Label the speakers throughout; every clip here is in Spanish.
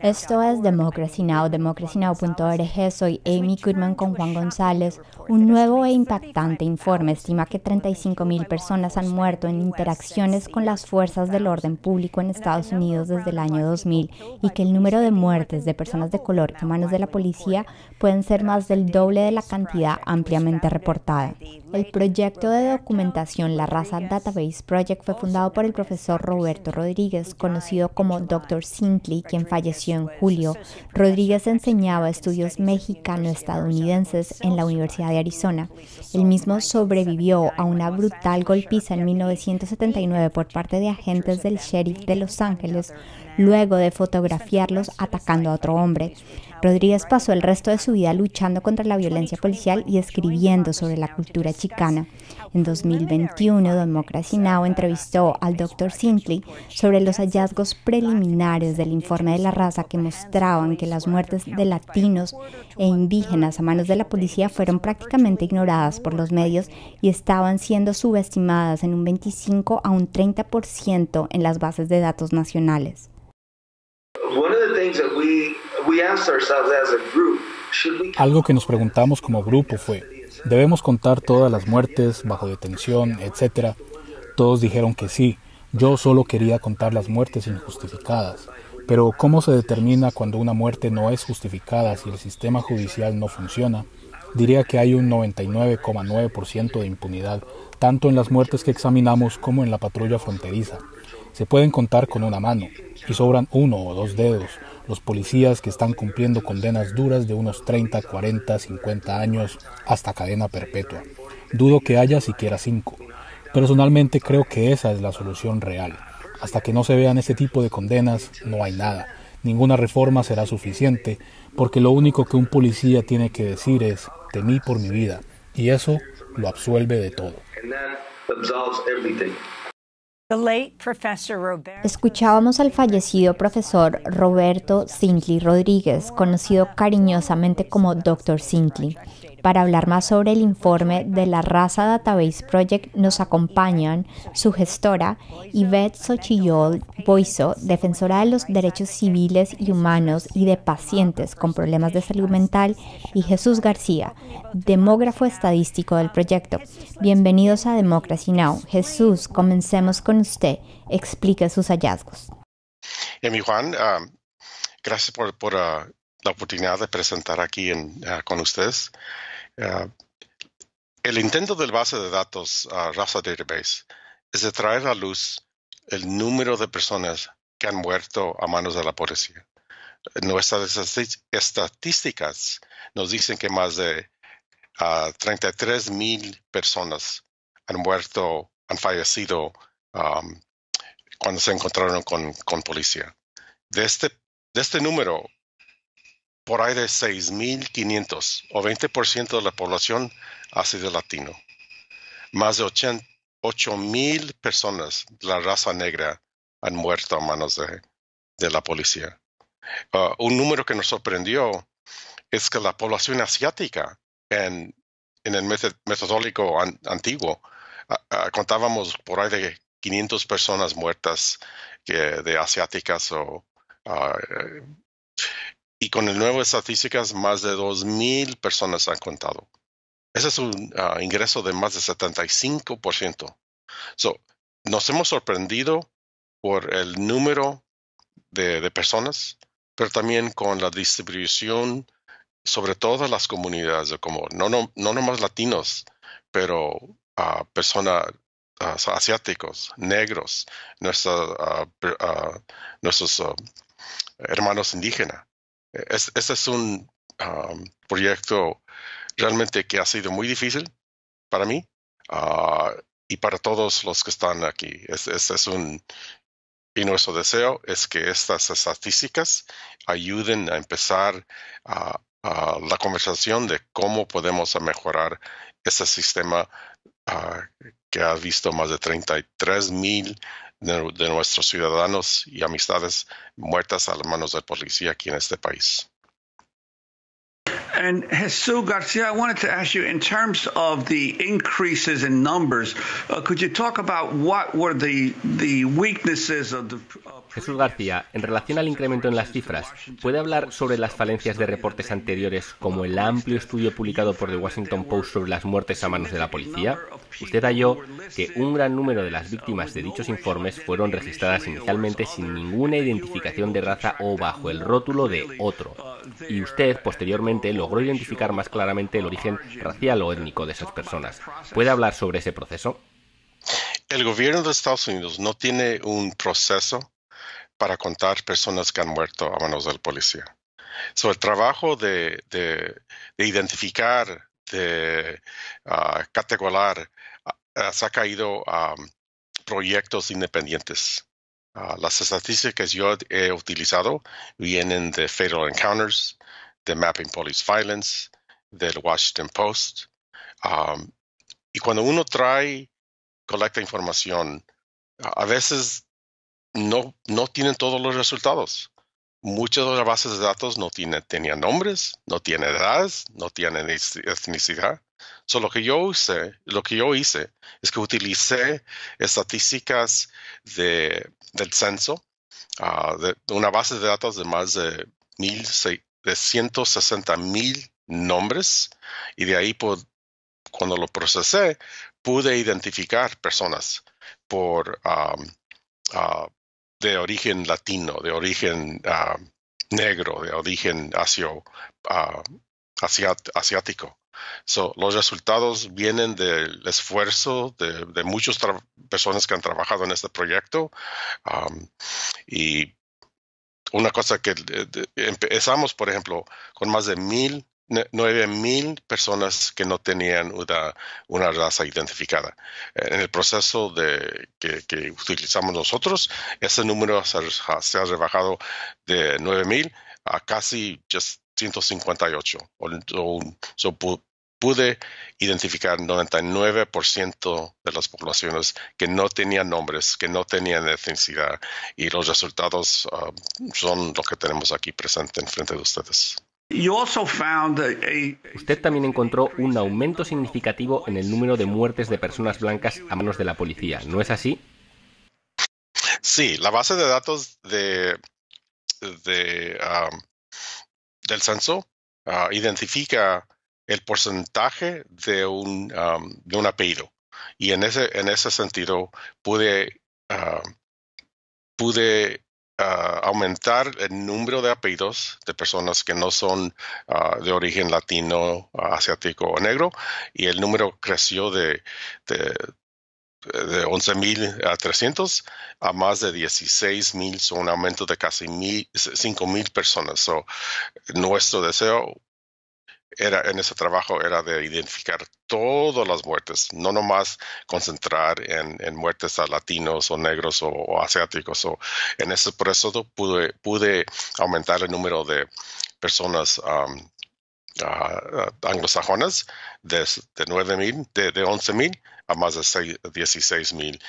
Speaker 1: Esto es Democracy Now, democracynow.org. Soy Amy Goodman con Juan González. Un nuevo e impactante informe estima que 35.000 personas han muerto en interacciones con las fuerzas del orden público en Estados Unidos desde el año 2000 y que el número de muertes de personas de color a manos de la policía pueden ser más del doble de la cantidad ampliamente reportada. El proyecto de documentación La Raza Database Project fue fundado por el profesor Roberto Rodríguez, conocido como como Dr. Sinkley, quien falleció en julio, Rodríguez enseñaba estudios mexicano-estadounidenses en la Universidad de Arizona. Él mismo sobrevivió a una brutal golpiza en 1979 por parte de agentes del sheriff de Los Ángeles, luego de fotografiarlos atacando a otro hombre. Rodríguez pasó el resto de su vida luchando contra la violencia policial y escribiendo sobre la cultura chicana. En 2021, Democracy Now! entrevistó al Dr. Sintley sobre los hallazgos preliminares del informe de la raza que mostraban que las muertes de latinos e indígenas a manos de la policía fueron prácticamente ignoradas por los medios y estaban siendo subestimadas en un 25 a un 30% en las bases de datos nacionales.
Speaker 2: Algo que nos preguntamos como grupo fue, ¿debemos contar todas las muertes bajo detención, etcétera? Todos dijeron que sí, yo solo quería contar las muertes injustificadas. Pero ¿cómo se determina cuando una muerte no es justificada si el sistema judicial no funciona? Diría que hay un 99,9% de impunidad, tanto en las muertes que examinamos como en la patrulla fronteriza. Se pueden contar con una mano, y sobran uno o dos dedos, los policías que están cumpliendo condenas duras de unos 30, 40, 50 años hasta cadena perpetua. Dudo que haya siquiera cinco. Personalmente creo que esa es la solución real. Hasta que no se vean este tipo de condenas, no hay nada. Ninguna reforma será suficiente, porque lo único que un policía tiene que decir es, temí por mi vida, y eso lo absuelve de todo.
Speaker 1: Escuchábamos al fallecido profesor Roberto Sinkley Rodríguez, conocido cariñosamente como Dr. Sinkley. Para hablar más sobre el informe de la Raza Database Project nos acompañan su gestora Yvette Xochillol Boiso, defensora de los derechos civiles y humanos y de pacientes con problemas de salud mental, y Jesús García, demógrafo estadístico del proyecto. Bienvenidos a Democracy Now! Jesús, comencemos con usted. Explique sus hallazgos.
Speaker 3: mi Juan, ah, gracias por, ah, la oportunidad de presentar aquí ah, con ustedes. Eh, el intento del base de datos uh, Raza Database es de traer a luz el número de personas que han muerto a manos de la policía. Nuestras estadísticas nos dicen que más de 33 mil personas han muerto, han fallecido cuando se encontraron con, con policía. De este, de este número, por ahí de 6.500 o 20% de la población ha sido latino. Más de 8.000 personas de la raza negra han muerto a manos de, la policía. Uh, un número que nos sorprendió es que la población asiática en, el metodólico antiguo contábamos por ahí de 500 personas muertas de asiáticas o y con el nuevo estadísticas, más de 2.000 personas han contado. Ese es un ah, ingreso de más de 75%. So, nos hemos sorprendido por el número de, personas, pero también con la distribución sobre todas las comunidades, como no, no, no nomás latinos, pero uh, personas ah, asiáticos, negros, nuestra, nuestros hermanos indígenas. Este es un um, proyecto realmente que ha sido muy difícil para mí uh, y para todos los que están aquí. Este, es un, y nuestro deseo es que estas estadísticas ayuden a empezar la conversación de cómo podemos mejorar este sistema uh, que ha visto más de 33 mil de, nuestros ciudadanos y amistades muertas a las manos de la policía aquí en este país.
Speaker 4: And Jesus Garcia, I wanted to ask you, in terms of the increases in numbers, could you talk about what were the the weaknesses of the
Speaker 5: Jesús García, en relación al incremento en las cifras, ¿puede hablar sobre las falencias de reportes anteriores como el amplio estudio publicado por The Washington Post sobre las muertes a manos de la policía? Usted halló que un gran número de las víctimas de dichos informes fueron registradas inicialmente sin ninguna identificación de raza o bajo el rótulo de otro. Y usted posteriormente logró identificar más claramente el origen racial o étnico de esas personas. ¿Puede hablar sobre ese proceso?
Speaker 3: El gobierno de Estados Unidos no tiene un proceso para contar personas que han muerto a manos del policía. So, el trabajo de, identificar, de uh, categorizar, uh, se ha caído a proyectos independientes. Uh, las estadísticas que yo he utilizado vienen de Fatal Encounters, de Mapping Police Violence, del Washington Post. Um, y cuando uno trae, colecta información, a veces no, no tienen todos los resultados. Muchas de las bases de datos no tienen, tenían nombres, no tienen edades, no tienen etnicidad. Solo lo que yo hice, lo que yo hice es que utilicé estadísticas de, del censo, uh, de, una base de datos de más de, mil, de 160 mil nombres y de ahí cuando lo procesé pude identificar personas por um, uh, de origen latino, de origen ah, negro, de origen asio, uh, asiático. los resultados vienen del esfuerzo de, muchas personas que han trabajado en este proyecto y una cosa que empezamos, por ejemplo, con más de mil nueve mil personas que no tenían una, raza identificada. En el proceso de, que, utilizamos nosotros, ese número se, ha rebajado de nueve mil a casi just 158. Pude identificar 99% de las poblaciones que no tenían nombres, que no tenían etnicidad y los resultados ah, son lo que tenemos aquí presente en frente de ustedes.
Speaker 5: Usted también encontró un aumento significativo en el número de muertes de personas blancas a manos de la policía, ¿no es así?
Speaker 3: Sí, la base de datos de, um, del censo uh, identifica el porcentaje de un, um, de un apellido. Y en ese, en ese sentido pude, uh, pude aumentar el número de apellidos de personas que no son ah, de origen latino, asiático o negro y el número creció de, de, de 11.300 a más de 16.000, son un aumento de casi 5.000 personas. So, nuestro deseo era en ese trabajo era de identificar todas las muertes, no nomás concentrar en, muertes a latinos o negros o, asiáticos. O en ese proceso pude, pude aumentar el número de personas um, uh, anglosajonas de, de mil, de, de 11 mil a más de 16 mil.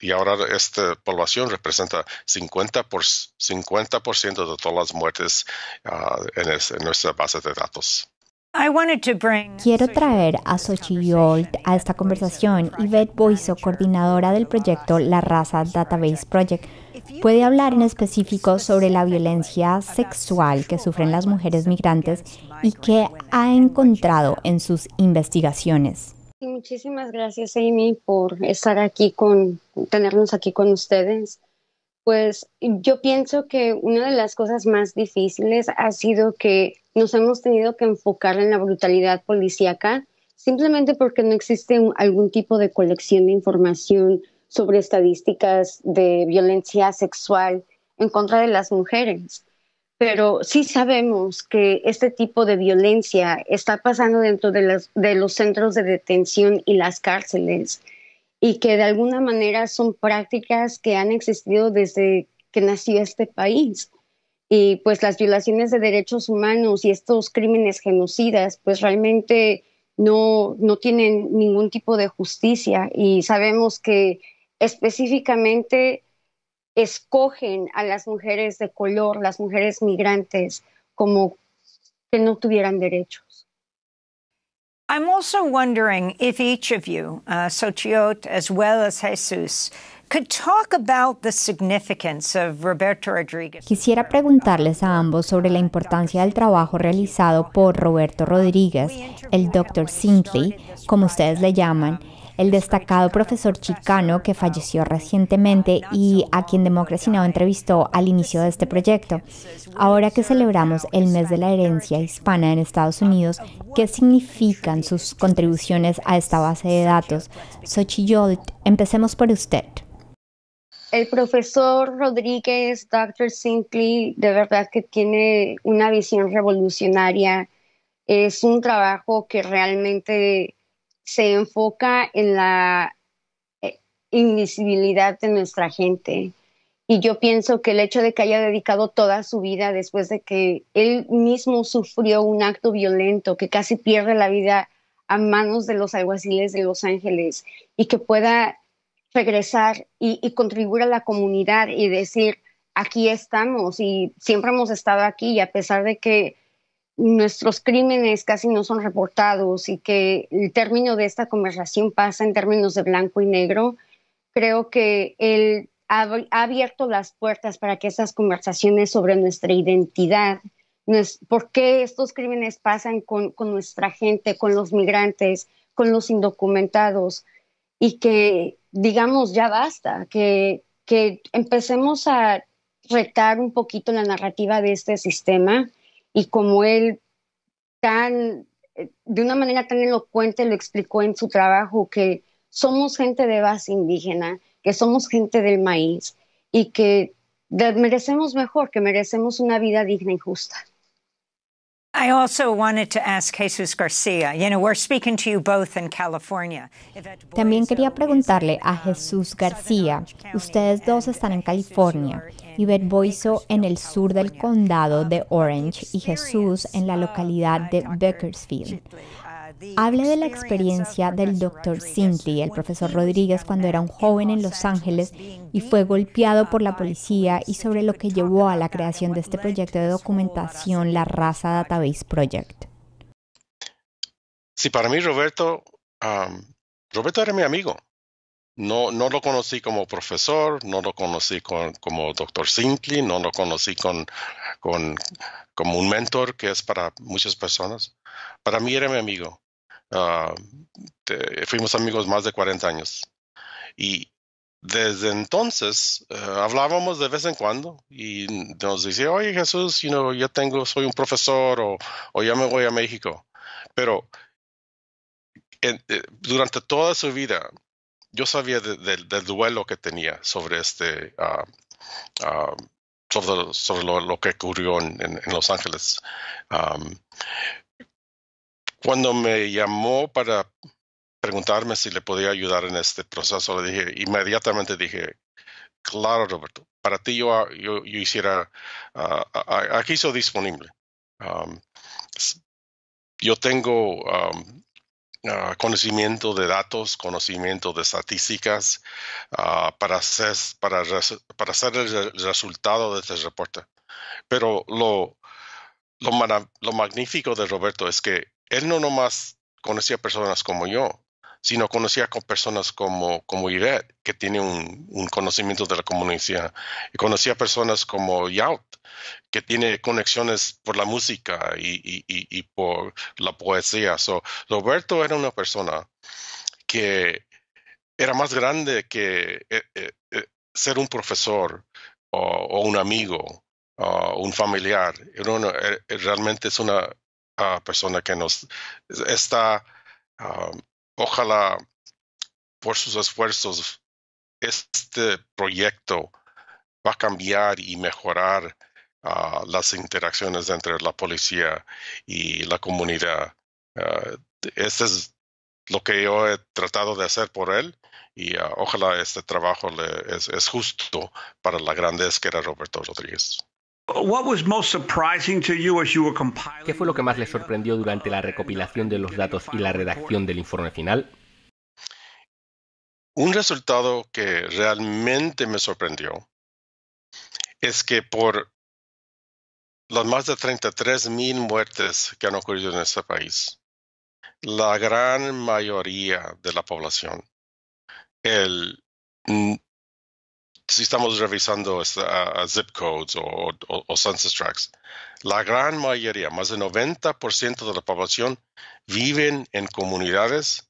Speaker 3: Y ahora esta población representa 50%, por, 50 de todas las muertes uh, en, en, nuestra base de datos.
Speaker 1: Quiero traer a Xochitl a esta conversación y Beth Boiso, coordinadora del proyecto La Raza Database Project, puede hablar en específico sobre la violencia sexual que sufren las mujeres migrantes y que ha encontrado en sus investigaciones.
Speaker 6: Muchísimas gracias, Amy, por estar aquí con, tenernos aquí con ustedes. Pues yo pienso que una de las cosas más difíciles ha sido que nos hemos tenido que enfocar en la brutalidad policíaca simplemente porque no existe algún tipo de colección de información sobre estadísticas de violencia sexual en contra de las mujeres. Pero sí sabemos que este tipo de violencia está pasando dentro de, de los centros de detención y las cárceles y que de alguna manera son prácticas que han existido desde que nació este país y pues las violaciones de derechos humanos y estos crímenes genocidas pues realmente no, no tienen ningún tipo de justicia y sabemos que específicamente escogen a las mujeres de color, las mujeres migrantes, como que no tuvieran derechos.
Speaker 7: I'm also wondering if each of you, uh, as well as Jesus,
Speaker 1: Quisiera preguntarles a ambos sobre la importancia del trabajo realizado por Roberto Rodríguez, el Dr. Sintley, como ustedes le llaman, el destacado profesor chicano que falleció recientemente y a quien Democracy Now! entrevistó al inicio de este proyecto. Ahora que celebramos el mes de la herencia hispana en Estados Unidos, ¿qué significan sus contribuciones a esta base de datos? Xochitl, empecemos por usted.
Speaker 6: El profesor Rodríguez, Dr. Sinkley, de verdad que tiene una visión revolucionaria. Es un trabajo que realmente se enfoca en la eh, invisibilidad de nuestra gente. Y yo pienso que el hecho de que haya dedicado toda su vida después de que él mismo sufrió un acto violento, que casi pierde la vida a manos de los alguaciles de Los Ángeles y que pueda regresar y, y contribuir a la comunidad y decir, aquí estamos y siempre hemos estado aquí y a pesar de que nuestros crímenes casi no son reportados y que el término de esta conversación pasa en términos de blanco y negro, creo que él ha, abierto las puertas para que esas conversaciones sobre nuestra identidad, por qué estos crímenes pasan con, con nuestra gente, con los migrantes, con los indocumentados, y que digamos ya basta, que, que empecemos a retar un poquito la narrativa de este sistema y como él tan, de una manera tan elocuente lo explicó en su trabajo, que somos gente de base indígena, que somos gente del maíz y que merecemos mejor, que merecemos una vida digna y justa.
Speaker 7: I also wanted to ask Jesus Garcia. You know, we're speaking to you both in California.
Speaker 1: También quería preguntarle a Jesús García. Ustedes dos están en California. Yvette Boiso en el sur del condado de Orange y Jesús en la localidad de Bakersfield. Hable de la experiencia del Dr. Sintley, el profesor Rodríguez, cuando era un joven en Los Ángeles y fue golpeado por la policía y sobre lo que llevó a la creación de este proyecto de documentación, la Raza Database Project.
Speaker 3: Sí, para mí Roberto, Roberto era mi amigo. No, no lo conocí como profesor, no lo conocí como doctor Sintley, no lo conocí con, con, como un mentor que es para muchas personas. Para mí era mi amigo. Ah, fuimos amigos más de 40 años. Y desde entonces eh, hablábamos de vez en cuando y nos decía, oye Jesús, you know, yo tengo, soy un profesor o, o ya me voy a México. Pero eh, durante toda su vida yo sabía del duelo que tenía sobre este, uh, sobre, sobre lo, que ocurrió en, Los Ángeles. Cuando me llamó para preguntarme si le podía ayudar en este proceso, le dije, inmediatamente dije, claro, Roberto, para ti yo, yo, hiciera, ah, aquí soy disponible. yo tengo ah, conocimiento de datos, conocimiento de estadísticas ah, para, hacer, para, hacer el resultado de este reporte. Pero lo, lo magnífico de Roberto es que él no nomás conocía personas como yo, sino conocía con personas como, como que tiene un, conocimiento de la comunidad, y conocía personas como Yaut, que tiene conexiones por la música y, por la poesía. So, Roberto era una persona que era más grande que eh, eh, eh, ser un profesor o, un amigo o un familiar. realmente es una persona que nos está, ojalá por sus esfuerzos, este proyecto va a cambiar y mejorar las interacciones entre la policía y la comunidad. este es lo que yo he tratado de hacer por él y ojalá este trabajo le, es, es, justo para la grandeza que era Roberto Rodríguez.
Speaker 5: ¿Qué fue lo que más le sorprendió durante la recopilación de los datos y la redacción del informe final?
Speaker 3: Un resultado que realmente me sorprendió es que por las más de 33 mil muertes que han ocurrido en este país, la gran mayoría de la población, el, si estamos revisando zip codes o, census tracts, la gran mayoría, más del 90% de la población, viven en comunidades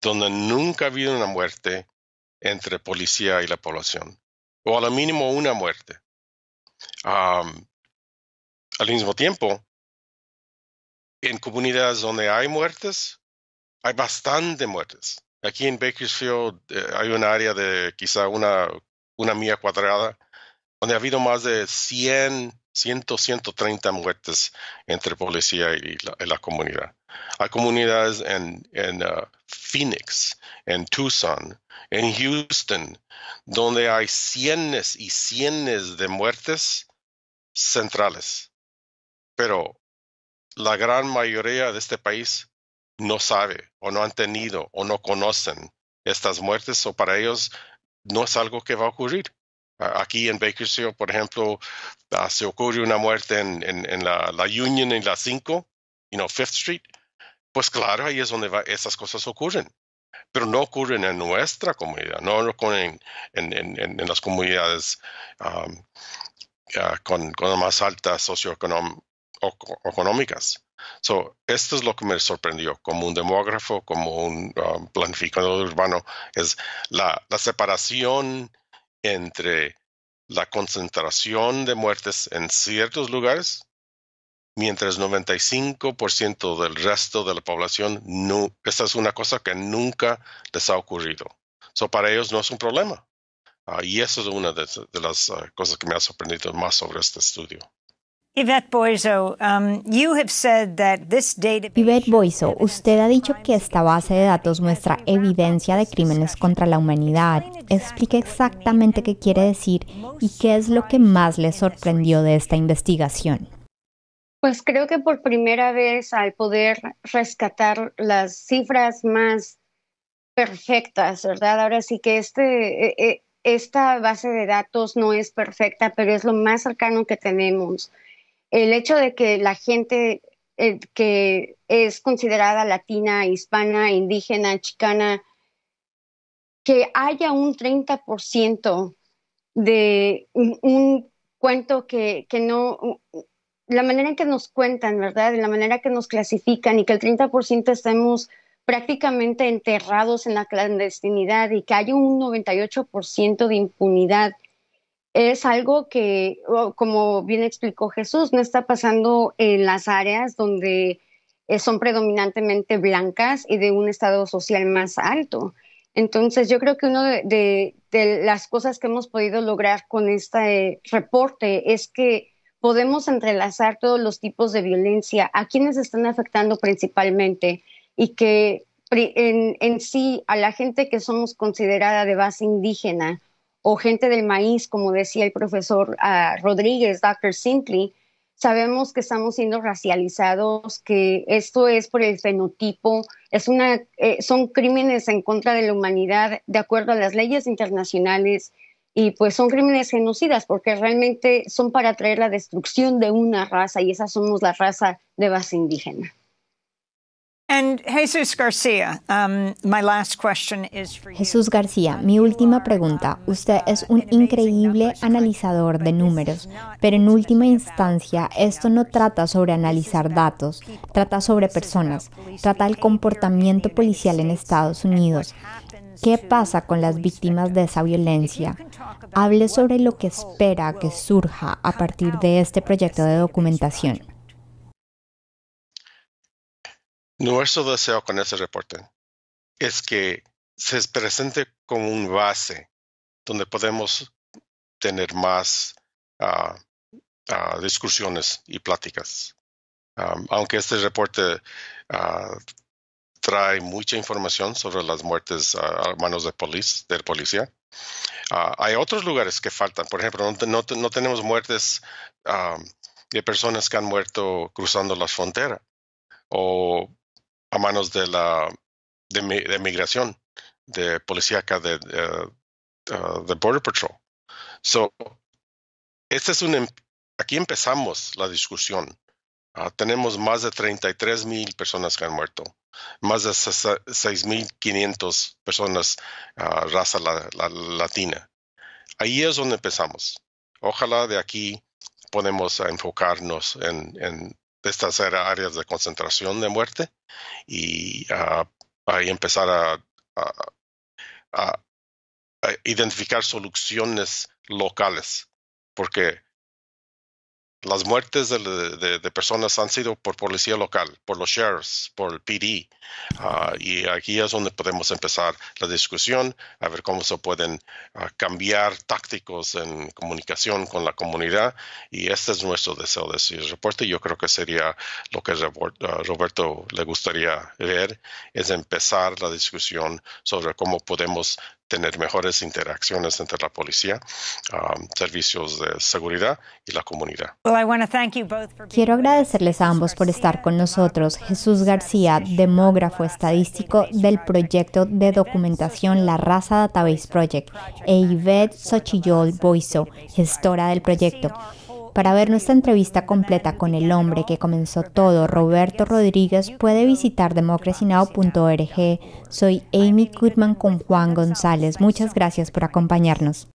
Speaker 3: donde nunca ha habido una muerte entre policía y la población, o a lo mínimo una muerte. al mismo tiempo, en comunidades donde hay muertes, hay bastante muertes. Aquí en Bakersfield eh, hay un área de quizá una, una milla cuadrada donde ha habido más de 100, 100, 130 muertes entre policía y la, comunidad. Hay comunidades en, en uh, Phoenix, en Tucson, en Houston, donde hay cientos y cientos de muertes centrales. Pero la gran mayoría de este país no sabe o no han tenido o no conocen estas muertes o para ellos no es algo que va a ocurrir. Aquí en Bakersfield, por ejemplo, ah, se ocurre una muerte en, la, Union en la 5, you know, Fifth Street. Pues claro, ahí es donde esas cosas ocurren. Pero no ocurren en nuestra comunidad, no ocurren en, las comunidades um, con, con más altas socioeconómicas. So, esto es lo que me sorprendió como un demógrafo, como un um, planificador urbano, es la, la separación entre la concentración de muertes en ciertos lugares, mientras 95% del resto de la población no, esta es una cosa que nunca les ha ocurrido. So, para ellos no es un problema. Ah, y eso es una de, las uh, cosas que me ha sorprendido más sobre este estudio.
Speaker 1: Yvette Boiso, um, Boiso, usted ha dicho que esta base de datos muestra evidencia de crímenes contra la humanidad. Explique exactamente qué quiere decir y qué es lo que más le sorprendió de esta investigación.
Speaker 6: Pues creo que por primera vez al poder rescatar las cifras más perfectas, ¿verdad? Ahora sí que este, e, e, esta base de datos no es perfecta, pero es lo más cercano que tenemos el hecho de que la gente eh, que es considerada latina, hispana, indígena, chicana, que haya un 30% de un, cuento que, que, no, la manera en que nos cuentan, ¿verdad? La manera que nos clasifican y que el 30% estemos prácticamente enterrados en la clandestinidad y que haya un 98% de impunidad es algo que, como bien explicó Jesús, no está pasando en las áreas donde eh, son predominantemente blancas y de un estado social más alto. Entonces, yo creo que una de, las cosas que hemos podido lograr con este reporte es que podemos entrelazar todos los tipos de violencia, a quienes están afectando principalmente y que en, en sí a la gente que somos considerada de base indígena o gente del maíz, como decía el profesor ah, Rodríguez, Dr. Simply, sabemos que estamos siendo racializados, que esto es por el fenotipo, es una, eh, son crímenes en contra de la humanidad de acuerdo a las leyes internacionales y pues son crímenes genocidas porque realmente son para traer la destrucción de una raza y esa somos la raza de base indígena.
Speaker 1: Jesús García, um, Jesús García, mi última pregunta. Usted es un increíble analizador de números, pero en última instancia esto no trata sobre analizar datos, trata sobre personas, trata el comportamiento policial en Estados Unidos. ¿Qué pasa con las víctimas de esa violencia? Hable sobre lo que espera que surja a partir de este proyecto de documentación.
Speaker 3: Nuestro deseo con ese reporte es que se presente como un base donde podemos tener más ah, ah, discusiones y pláticas. aunque este reporte ah, trae mucha información sobre las muertes a manos de, de policía, hay otros lugares que faltan. Por ejemplo, no, no tenemos muertes de personas que han muerto cruzando la frontera o a manos de la de, de migración, de policíaca de, uh, de, Border Patrol. So, este es un, em, aquí empezamos la discusión. Ah, tenemos más de 33 mil personas que han muerto, más de 6.500 personas uh, raza latina. Ahí es donde empezamos. Ojalá de aquí podemos enfocarnos en, estas áreas de concentración de muerte y uh, ahí empezar a, identificar soluciones locales, porque las muertes de, personas han sido por policía local, por los sheriffs, por el PD. Ah, y aquí es donde podemos empezar la discusión, a ver cómo se pueden ah, cambiar tácticos en comunicación con la comunidad. Y este es nuestro deseo de ese reporte. Yo creo que sería lo que a Roberto le gustaría ver, es empezar la discusión sobre cómo podemos tener mejores interacciones entre la policía, um, servicios de seguridad y la comunidad.
Speaker 1: Quiero agradecerles a ambos por estar con nosotros. Jesús García, demógrafo estadístico del proyecto de documentación La Raza Database Project, e Yvette Xochillol Boiso, gestora del proyecto. Para ver nuestra entrevista completa con el hombre que comenzó todo, Roberto Rodríguez, puede visitar democracynow.org. Soy Amy Goodman con Juan González. Muchas gracias por acompañarnos.